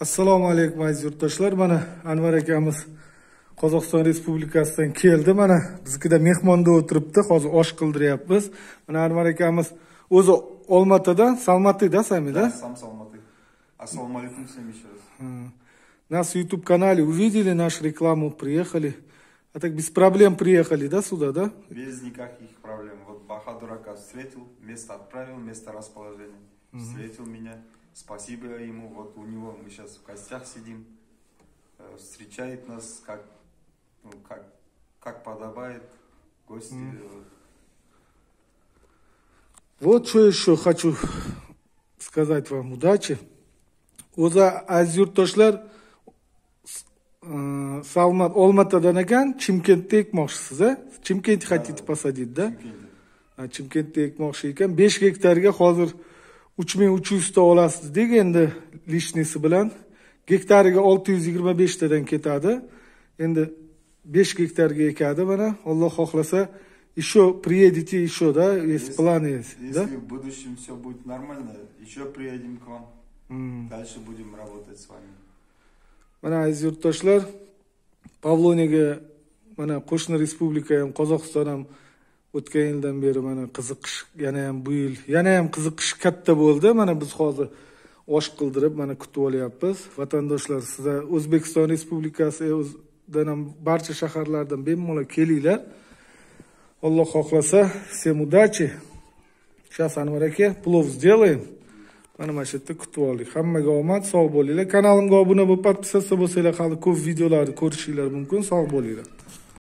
assalomu alaykum aziz yurtdoshlar mana anvar akamiz qozog'iston respublikasidan keldi mana biznikida mehmonda o'tiribdi hozir osh qildiryapmiz mana anvar akamiz o'zi olmaotadan salmatida samida Да, сам с Алматы. Ассаламу алейкум всем еще раз. нас youtube канале увидели нашу рекламу приехали а так без проблем приехали да сюда да Без никаких проблем. Вот Баха дурака встретил, место отправил, место расположения. Встретил меня. Спасибо ему. Вот у него мы сейчас в гостях сидим. Э, Встречает нас как, ну, как, как подобает. Гости. э, Вот что еще хочу сказать вам. Удачи. o'zi aziz yurtdoshlar э, salmat olmaotadan ekan chimkentda ekmoqchisiz a chimkent хотите посадить да chimkentda ekmoqchi ekan besh gektarga hozir uch ming uch yuzta olasiz deng endi lishnisi bilan gektariga olti yuz yigirma beshtadan ketadi. Endi besh gektarga ekadi mana. Alloh xohlasa еще приедете еще да есть планы есть да Если в будущем все будет нормально, еще приедем к вам. Дальше будем работать с вами. mana aziz yurtdoshlar pavloniyaga mana qo'shni respublika ham qozog'iston ham o'tgan yildan beri mana qiziqish yana ham bu yil yana ham qiziqish katta bo'ldi. Mana biz hozir osh qildirib mana kutib olyapmiz. Vatandoshlar sizlar o'zbekiston respublikasidan e, ham barcha shaharlardan bemalol kelinglar. Alloh xohlasa всем удачи сейчас anvar aka plov сделаем mana mana shu yerda kutib oldik. Hammaga omad sog' bo'linglar. Kanalimga obuna bo'lib подписаться bo'lsanglar hali ko'p videolarni ko'rishinglar mumkin sog' bo'linglar.